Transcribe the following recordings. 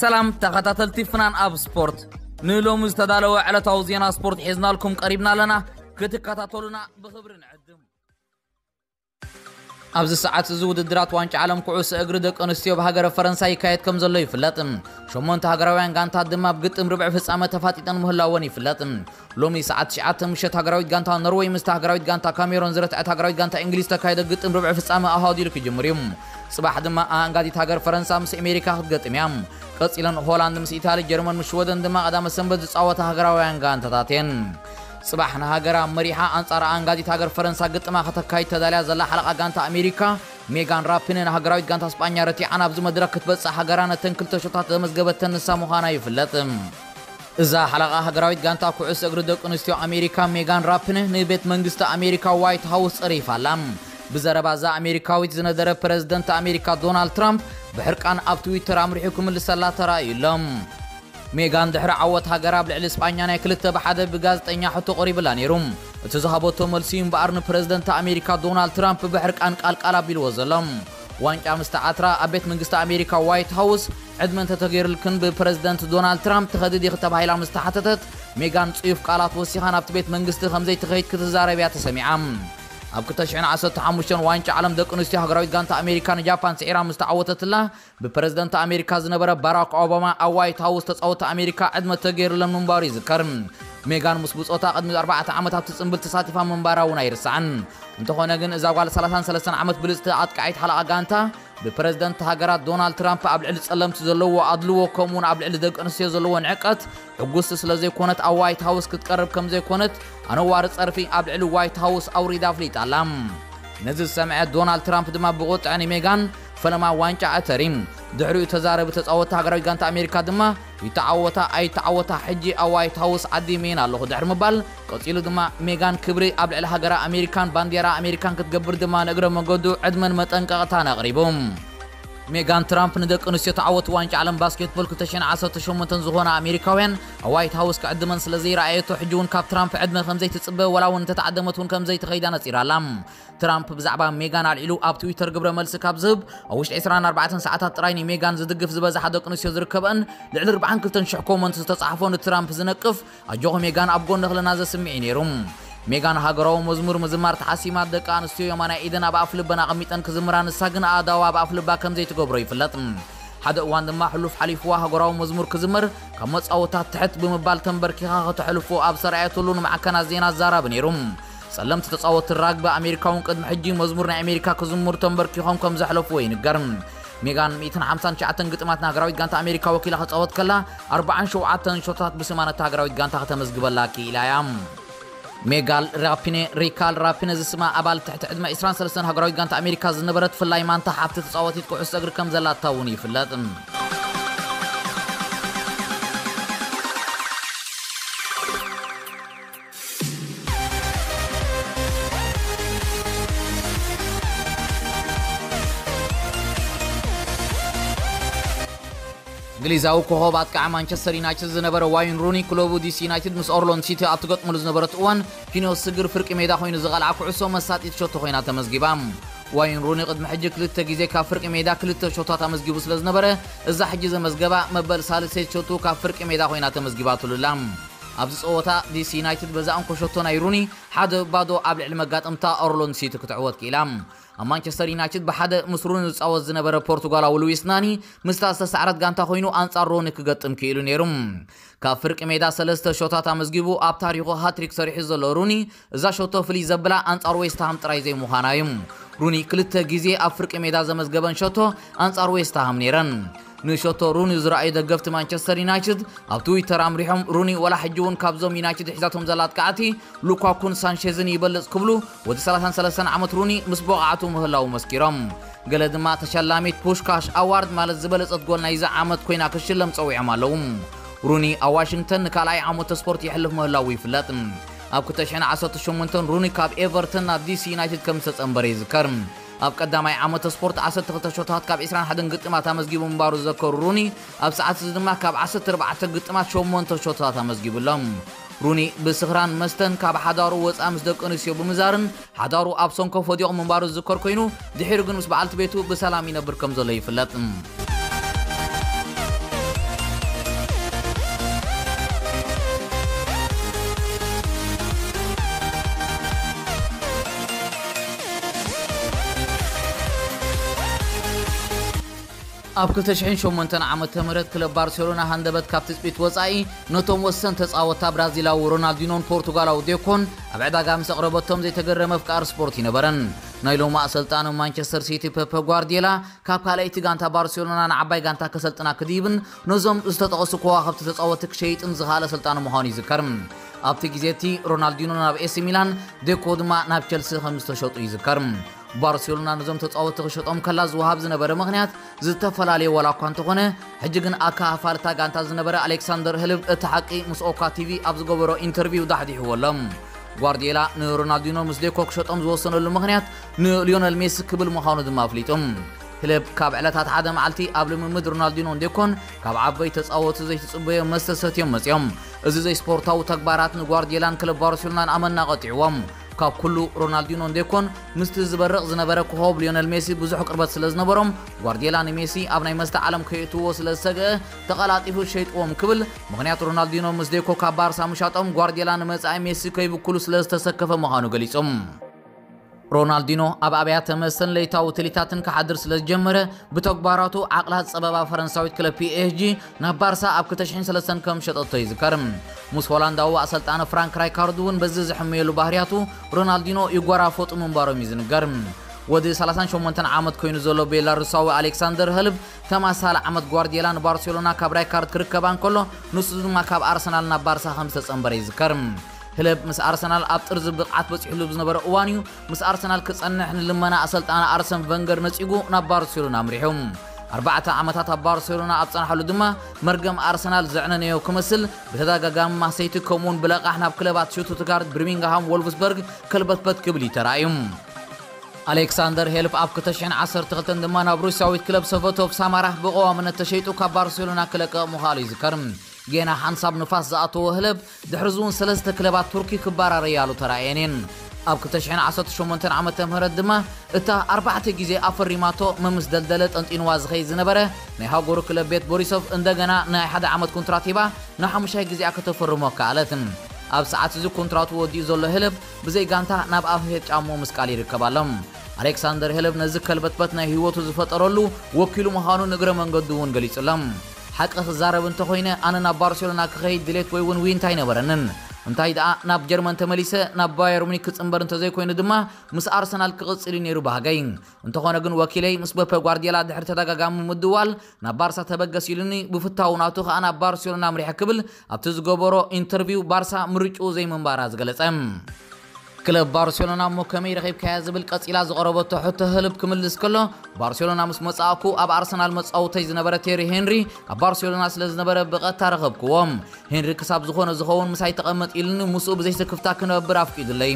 ሰላም ተኸታተልቲ ፍናን ኣብ ስፖርት ንሎሚ ዝተዳለወ ዕለታዊ ዜና ስፖርት ሒዝናልኩም ቀሪብና ኣለና ክትከታተሉና ብክብሪ ንዕድም ኣብዚ ሰዓት እዚ ውድድራት ዋንጫ ዓለም ኩዕሶ እግሪ ደቂ ኣንስትዮ ብሃገረ ፈረንሳይ ይካየድ ከም ዘሎ ይፍለጥ ሸሞንተ ሃገራውያን ጋንታት ድማ ብግጥም ርብዒ ፍጻመ ተፋጢጠን ምህላወን ይፍለጥ ሎሚ ሰዓት 9 ምሸት ሃገራዊት ጋንታ ኖርዌይ ምስ ሃገራዊት ጋንታ ካሜሮን ዝረትዐት ሃገራዊት ጋንታ እንግሊዝ ተካይደ ግጥም ርብዒ ፍጻመ ኣሃዲሉ ክጅምር እዩ ጽባሕ ድማ ኣንጋዲት ሃገር ፈረንሳ ምስ ኣሜሪካ ክትገጥም እያ ቀፂለን ሆላንድ ምስ ኢታሊ ጀርመን ምስ ሽወደን ድማ ቀዳመ ሰንበት ዝፃወታ ሃገራውያን ጋንታታት እየን ጽባሕ ንሃገራ መሪሓ ኣንጻር ኣንጋዲት ሃገር ፈረንሳ ግጥማ ከተካይድ ተዳልያ ዘላ ሓለቓ ጋንታ ኣሜሪካ ሜጋን ራፒን ንሃገራዊት ጋንታ እስጳኛ ረቲዓን ኣብዚ መድረክ ክትበፅሕ ሃገራ ነተን ክልተ ሾታት ዘመዝገበተን ንሳ ምዃና ይፍለጥ። እዛ ሓለቓ ሃገራዊት ጋንታ ኩዕሶ እግሪ ደቂ ኣንስትዮ ኣሜሪካ ሜጋን ራፒን ንቤት መንግስቲ ኣሜሪካ ዋይት ሃውስ ኣላ። ብዘረባ እዛ ኣሜሪካዊት ዝነበረ ፕረዚደንት ኣሜሪካ ዶናልድ ትራምፕ ብሕርቃን ኣብ ትዊተር ኣምሪሑ ክምልሰላ ተራእዩሎም ሜጋን ድሕሪ ዓወት ሃገራ ኣብ ልዕሊ እስጳኛ ናይ ክልተ ብሓደ ብጋዜጠኛ ሕቶ ቀሪብላ ነይሩ እቲ ዝሃበቶ መልሲ እምበኣር ንፕረዚደንት ኣሜሪካ ዶናልድ ትራምፕ ብሕርቃን ቃልቃል ኣቢልዎ ዘሎም ዋንጫ ምስ ተዓትራ ኣብ ቤት መንግስቲ ኣሜሪካ ዋይት ሃውስ ዕድመ እንተተገይሩልክን ብፕረዚደንት ዶናልድ ትራምፕ ተኸዲድ ኢኽ ተባሂላ ምስ ተሓተተት ሜጋን ፅዩፍ ቃላት ወሲኻ ናብቲ ቤት መንግስቲ ከምዘይትኸይድ ክትዛረብ እያ ተሰሚዓ ኣብ 2015 ዋንጫ ዓለም ደቂ ኣንስትዮ ሃገራዊት ጋንታ ኣሜሪካ ንጃፓን ስዒራ ምስ ተዓወተትላ ብፕረዚደንት ኣሜሪካ ዝነበረ ባራክ ኦባማ ኣብ ዋይት ሃውስ ተፃወቲ ኣሜሪካ ዕድመ ተገይሩለን ምንባሩ ይዝከር ሜጋን ምስ ብፆታ ቅድሚ 4 ዓመት ኣብቲ ፅምብል ተሳቲፋ ምንባራ እውን ኣይርስዓን እንተኾነ ግን እዛ ጓል 33 ዓመት ብልፅቲ ኣጥቃዒት ሓለቓ ጋንታ ብፕረዚደንት ሃገራት ዶናልድ ትራምፕ ኣብ ልዕሊ ጸለምቲ ዘለዎ ኣድልዎ ከምኡውን ኣብ ልዕሊ ደቂ ኣንስትዮ ዘለዎ ንዕቀት ሕጉስቲ ስለ ዘይኮነት ኣብ ዋይት ሃውስ ክትቀርብ ከም ዘይኮነት ኣነዋሪ ፀርፊ ኣብ ልዕሊ ዋይት ሃውስ ኣውሪዳ ኣፍሊጣ ኣላ ነዚ ዝሰምዐ ዶናልድ ትራምፕ ድማ ብቁጥዕ ንሜጋን ፈለማ ዋንጫ ኣተሪም ድሕሪኡ ተዛረቢ ተፃወታ ሃገራዊ ጋንታ ኣሜሪካ ድማ ይተዓወታ ኣይተዓወታ ሕጂ ኣብ ዋይት ሃውስ ዓዲመን ኣለኹ ድሕሪ ምባል ቀፂሉ ድማ ሜጋን ክብሪ ኣብ ልዕሊ ሃገራ ኣሜሪካን ባንዴራ ኣሜሪካን ክትገብር ድማ ንእግረ መንገዱ ዕድመን መጠንቀቕታን ኣቕሪቦም ميغان ترامب ندق انسيو تعوت وانج عالم باسكتبول كتشين عاسو تشمنتن زغونا أمريكاوين. وايت هاوس كعدمن سلازي رايتو حجون كاب ترامب عدمن خمزي تتصبه ولا ون تتعدمتون كمزي تخيدا نصير لام ترامب بزعبا ميغان علعلو أب تويتر قبر ملس كاب زب. أوش 24 ساعات ترايني ميغان زدق زدقف زبازح دق انسيو زركبن. لعل 42 شح كومنت تتصحفون ترامب زنقف. أجوه ميغان ابغون نخلنا زسمعي نيروم ሜጋን ሃገራዊ መዝሙር ምዝማር ተሓሲማ ደቂ ኣንስትዮ የማናይ ኢደን ኣብ ኣፍ ልበን ኣቐሚጠን ክዝምራ ንሳ ግን ኣእዳዋ ኣብ ኣፍ ልባ ከምዘይትገብሮ ይፍለጥ ሓደ እዋን ድማ ሕሉፍ ሓሊፍዋ ሃገራዊ መዝሙር ክዝምር ካብ መፃወታት ትሕት ብምባል ተንበርኪኻ ከተሕልፎ ኣብ ሰራየተሉ ንማዕከናት ዜና ዛራብ ነይሩ ጸለምቲ ተፃወቲ ራግቢ ኣሜሪካውን ቅድሚ ሕጂ መዝሙር ናይ ኣሜሪካ ክዝምሩ ተንበርኪኾም ከም ዘሕለፍዎ ይንገር ሜጋን 159 ግጥማት ንሃገራዊት ጋንታ ኣሜሪካ ወኪላ ክፃወት ከላ 47 ሾታት ብስማነት ሃገራዊት ጋንታ ከተመዝግበላ ክኢላ እያ ሜጋል ራፒኔ ሪካል ራፒነ ዝስማ ኣባል ትሕቲ ዕድመ 23 ሃገራዊት ጋንታ ኣሜሪካ ዝነበረት ፍላይ ማንታ ሓብቲ ተፃወቲት ኩዕሶ እግሪ ከም ዘላታ እውን ይፍለጥ انجليزاو كوهو بعد كعام مانشستر يونايتد زنبر واين روني كلوبو دي يونايتد مس اورلون سيتي اتغط ملز نبرت وان كينو سغر فرق ميدا خوين زغلع كعسو مسات يتشوتو خوينا تمزغيبام واين روني قد محج كلته غيزه كا فرق ميدا كلته شوتات امزغيبو سلز نبره اذا حجي زمزغبا مبل سالسيت شوتو كا فرق ميدا خوينا تمزغيباتو للام ኣብዚ ፀወታ ዲሲ ዩናይትድ በዛ እንኮ ሾቶ ናይ ሩኒ ሓደ ባዶ ኣብ ልዕሊ መጋጥምታ ኦርሎን ሲቲ ክትዕወት ክኢላ ኣብ ማንቸስተር ዩናይትድ ብሓደ ምስ ሩኒ ዝፃወት ዝነበረ ፖርቱጋላዊ ሉዊስ ናኒ ምስታ ዝተሰዕረት ጋንታ ኮይኑ ኣንጻር ሮኒ ክገጥም ክኢሉ ነይሩ። ካብ ፍርቂ ሜዳ ሰለስተ ሾታት ኣመዝጊቡ ኣብ ታሪኹ ሃትሪክ ሰሪሑ ዘሎ ሩኒ እዛ ሾቶ ፍልይ ዘብላ ኣንጻር ዌስትሃም ጥራይ ዘይምዃና እዩ። ሩኒ ክልተ ግዜ ኣብ ፍርቂ ሜዳ ዘመዝገበን ሾቶ ኣንጻር ዌስትሃም ነይረን ንሾቶ ሩኒ ዝረኣዩ ደገፍቲ ማንቸስተር ዩናይትድ ኣብ ትዊተር ኣምሪሖም ሩኒ ወላ ሕጂ እውን ካብዞም ዩናይትድ ሒዛቶም ዘላ ኣጥቃዕቲ ሉካኩን ሳንቼዝን ይበልፅ ክብሉ ወዲ 33 ዓመት ሩኒ ምስ ቦቕዓቱ ምህላው መስኪሮም ገለ ድማ ተሸላሚት ፑሽካሽ ኣዋርድ ማለት ዝበለፀት ጎል ናይዛ ዓመት ኮይና ክሽለም ፀዊዖም ኣለዉ ሩኒ ኣብ ዋሽንግተን ንካልኣይ ዓመተ ስፖርት ይሕልፍ ምህላው ይፍለጥ ኣብ 2018 ሩኒ ካብ ኤቨርተን ናብ ዲሲ ዩናይትድ ከም ዝተፀንበረ ይዝከር ኣብ ቀዳማይ ዓመተ ስፖርት 12 ሾታት ካብ 21 ግጥማት ኣመዝጊቡ ምንባሩ ዝዘከሩ ሩኒ ኣብ ሰዓት እዚ ድማ ካብ 14 ግጥማት 8 ሾታት ኣመዝጊቡሎም ሩኒ ብስኽራን መስተን ካብ ሓዳሩ ወፃ ምስ ደቂ ኣንስትዮ ብምዛርን ሓዳሩ ኣብ ሰንኮ ፈዲቑ ምንባሩ ዝዝከር ኮይኑ ድሒሩ ግን ምስ በዓልቲ ቤቱ ብሰላም ይነብር ከም ዘሎ ይፍለጥ ኣብ 2008 ዓመተ ምህረት ክለብ ባርሴሎና ሃንደበት ካብ ትፅቢት ወፃኢ ነቶም ወሰን ተፃወታ ብራዚላዊ ሮናልዲኖን ፖርቱጋላዊ ዴኮን ኣብ ዕዳጋ ምስ ኣቕረበቶም ዘይተገረመ ፍቃር ስፖርት ይነበረን። ናይ ሎማ ኣሰልጣኑ ማንቸስተር ሲቲ ፔፐ ጓርዲዮላ ካብ ካልአይቲ ጋንታ ባርሴሎና ንዓባይ ጋንታ ከሰልጥና ክድይብን ነዞም ዝተጠቐሱ ከዋኸብቲ ተፃወቲ ክሸይጥን ዝኽኣለ ስልጣኑ ምዃኑ ይዝከር ኣብቲ ግዜ እቲ ሮናልዲኖ ናብ ኤሲ ሚላን ዴኮ ድማ ናብ ቸልሲ ከም ዝተሸጡ ይዝከር ባርሴሎና ነዞም ተፃወቲ ክሸጦም ከላ ዝወሃብ ዝነበረ ምክንያት ዝተፈላለየ ወላ እኳ እንተኾነ ሕጂ ግን ኣካፋልታ ጋንታ ዝነበረ ኣሌክሳንደር ህልብ እቲ ሓቂ ምስ ኦካ ቲቪ ኣብ ዝገበሮ ኢንተርቪው ዳሕዲሕዎሎም ጓርዲዮላ ንሮናልዲኖ ምስ ዴኮ ክሸጦም ዝወሰነሉ ምክንያት ንሊዮነል ሜሲ ክብል ምዃኑ ድማ ኣፍሊጦም ክለብ ካብ ዕለታት ሓደ መዓልቲ ኣብ ልምምድ ሮናልዲኖን ዴኮን ካብ ዓበይ ተፃወቲ ዘይተፅበዮ መስተ ሰትዮም መፅኦም እዚ ዘይስፖርታዊ ተግባራት ንጓርዲዮላን ክለብ ባርሴሎናን ኣመና ቀጢዕዎም ካብ ኩሉ ሮናልዲኖን ዴኮን ምስቲ ዝበርቕ ዝነበረ ኮኸብ ሊዮነል ሜሲ ብዙሕ ቅርበት ስለ ዝነበሮም ጓርዲዮላ ንሜሲ ኣብ ናይ መስተ ዓለም ከይእትዎ ስለ ዝሰግአ ተቐላጢፉ ሸይጥዎም ክብል ምክንያት ሮናልዲኖ ምስ ዴኮ ካብ ባርሳ ምሻጦም ጓርዲዮላ ንመፃኢ ሜሲ ከይብኩሉ ስለ ዝተሰከፈ ምዃኑ ገሊፆም رونالدينو أبا أبيات مستن ليتا وتليتاتن كحدر سلس جمرة بتكباراتو عقلات سببا فرنساويت كلب بي إه جي نبارسا أب كتشحين سلسن كم شط الطيز كرم موس هولاندا هو أسلطان فرانك رايكاردون بزز حميلو بحرياتو رونالدينو يقوارا فوت من بارو ميزن كرم ودي سلاسان شومنتن عمد كوين زولو بيلاروساوي ألكسندر هلب تماسال عمد غوارديولان بارسلونا كاب رايكارد كركبان كله نسوزما كاب أرسنال نبارسا خمسة أمبريز كرم ህለብ ምስ ኣርሰናል ኣብ ጥርዚ ብቕዓት በፂሕሉ ዝነበረ እዋን እዩ። ምስ ኣርሰናል ክጸንሕ ንልመና ኣሰልጣና ኣርሰን ቨንገር ነፂጉ ናብ ባርሴሎና ኣምሪሑ ኣርባዕተ ዓመታት ኣብ ባርሴሎና ኣብ ፀናሓሉ ድማ መርገም ኣርሰናል ዘዕነነዮ ክመስል ብተደጋጋሚ ማሰይቲ ከምኡውን ብለቓሕ ናብ ክለባት ሹቱትጋርድ ብርሚንግሃም ወልፍስበርግ ከልበትበት ክብል ተራእዩ ኣሌክሳንደር ሄልፍ ኣብ 2012 ድማ ናብ ሩስያዊት ክለብ ሰቨቶቭ ሳማራ ብቐዋምነት ተሸይጡ ካብ ባርሴሎና ክለቀቕ ምዃሉ ይዝከር ጌና ሓንሳብ ንፋስ ዝኣተወ ህለብ ድሕሪ እውን ሰለስተ ክለባት ቱርኪ ክባራረያሉ ተራእየንን ኣብ 2018 ዓ ም ድማ እታ ኣርባዕተ ግዜ ኣፈሪማቶ መምስ ደልደለ ጠንጢንዋ ዝኸይድ ዝነበረ ናይ ሃገሩ ክለብ ቤት ቦሪሶቭ እንደገና ናይ ሓደ ዓመት ኮንትራት ሂባ ንሓሙሻይ ግዜ ከተፈርሞ ከኣለትን ኣብ ሰዓት እዚ ኮንትራቱ ወዲኡ ዘሎ ህለብ ብዘይ ጋንታ ናብ ኣፍሄት ጫሞ ምስቃል ይርከባሎም ኣሌክሳንደር ህለብ ነዚ ከልበትበት ናይ ህይወቱ ዝፈጠረሉ ወኪሉ ምዃኑ ንእግረ መንገዱ እውን ገሊጹሎም ሓቂ ክዛረብ እንተኮይነ ኣነ ናብ ባርሴሎና ክኸይድ ድሌት ወይ እውን ውይንታ ኣይነበረንን። እንታይ ደኣ ናብ ጀርመን ተመሊሰ ናብ ባየር ሙኒክ ክፅምበር እንተዘይኮይኑ ድማ ምስ ኣርሰናል ክቕፅል ነይሩ ባህገይ እንተኾነ ግን ወኪለይ ምስ በፐ ጓርዲዮላ ድሕሪ ተደጋጋሚ ምድዋል ናብ ባርሳ ተበገስ ኢሉኒ ብፍታው ናቱ ከዓ ናብ ባርሴሎና ምሪሐ ክብል ኣብቲ ዝገበሮ ኢንተርቪው ባርሳ ምርጭኡ ዘይምንባራ ዝገለጸ ክለብ ባርሴሎና እሞ ከመይ ረኺብካያ ዝብል ቀፂላ ዝቐረበቶ ሕቶ ህልብ ክምልስ ከሎ ባርሴሎና ምስ መፃእኩ ኣብ ኣርሰናል መፃውተይ ዝነበረ ቴሪ ሄንሪ ኣብ ባርሴሎና ስለ ዝነበረ ብቐጥታ ረኸብክዎም ሄንሪ ክሳብ ዝኾነ ዝኸውን ምሳይ ተቐመጥ ኢልኒ ምስኡ ብዘይተክፍታ ክነብር ኣፍቂዱለይ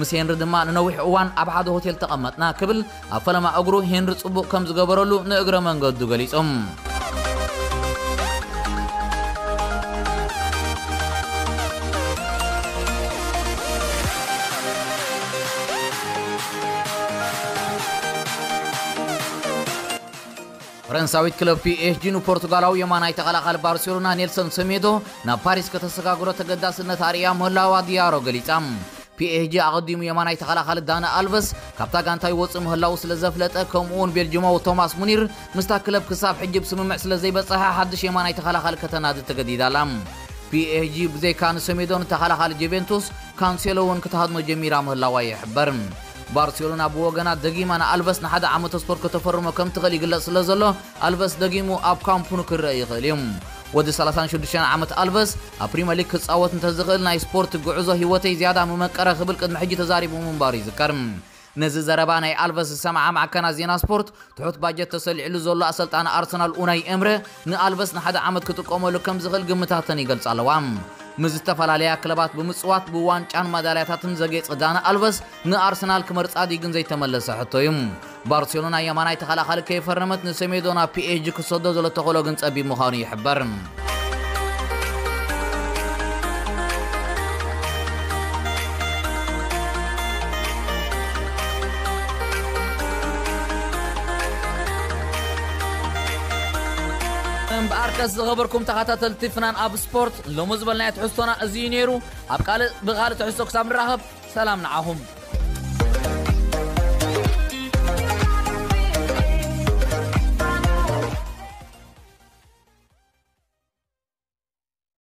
ምስ ሄንሪ ድማ ንነዊሕ እዋን ኣብ ሓደ ሆቴል ተቐመጥና ክብል ኣብ ፈለማ እግሩ ሄንሪ ፅቡቕ ከም ዝገበረሉ ንእግረ መንገዱ ገሊፆም ፈረንሳዊት ክለብ ፒኤስጂ ንፖርቱጋላዊ የማናይ ተኸላኻሊ ባርሴሎና ኔልሰን ሰሜዶ ናብ ፓሪስ ከተሰጋግሮ ተገዳስነት ኣርያ ምህላዋ ዲያሮ ገሊጻ ፒኤስጂ ኣቐዲሙ የማናይ ተኸላኻሊ ዳነ ኣልቨስ ካብታ ጋንታ ይወፅእ ምህላው ስለ ዘፍለጠ ከምኡውን ቤልጅማዊ ቶማስ ሙኒር ምስታ ክለብ ክሳብ ሕጂ ብስምምዕ ስለ ዘይበፅሐ ሓድሽ የማናይ ተኸላኻሊ ከተናድ ተገዲዳላ ፒኤስጂ ብዘይካ ንሰሜዶን ተኸላኻሊ ጁቬንቱስ ካንሴሎ እውን ክተሃድሞ ጀሚራ ምህላዋ ይሕበር ባርሴሎና ብወገና ደጊማ ንኣልቨስ ንሓደ ዓመት ስፖርት ከተፈርሞ ከም ትኽእል ይግለጽ ስለ ዘሎ ኣልቨስ ደጊሙ ኣብ ካምፑኑ ክረአ ይኽእል እዩ ወዲ 36 ዓመት ኣልቨስ ኣብ ፕሪምየር ሊግ ክፃወት እንተዝኽእል ናይ ስፖርት ጉዕዞ ህይወተይ ዝያዳ መመቀረ ክብል ቅድሚ ሕጂ ተዛሪቡ ምንባሩ ይዝከር ነዚ ዘረባ ናይ ኣልቨስ ዝሰምዓ ማዕከና ዜና ስፖርት ትሑት ባጀት ተሰሊዕሉ ዘሎ ኣሰልጣኒ ኣርሰናል ኡናይ እምረ ንኣልቨስ ንሓደ ዓመት ክጥቀመሉ ከም ዝኽእል ግምታተን ይገልጽ ኣለዋ ምስ ዝተፈላለያ ክለባት ብምፅዋት ብዋንጫን ማዳልያታትን ዘጌፀ ዳነ ኣልቨስ ንኣርሰናል ክመርፃ ግን ዘይተመለሰ ሕቶ እዩ ባርሴሎና የማናይ ተኸላኻሊ ከይፈረመት ንሰሜዶና ፒኤስጂ ክሰዶ ዘሎ ተኽእሎ ግን ፀቢብ ምዃኑ ይሕበር እምበኣርከስ ዝኸበርኩም ተኸታተልቲ ፍናን ኣብ ስፖርት ሎሚ ዝበልናዮ ትሕዝቶና እዙዩ ነይሩ ኣብ ካልእ ብኻልእ ትሕዝቶ ክሳብ ንራኸብ ሰላም ንዓኹም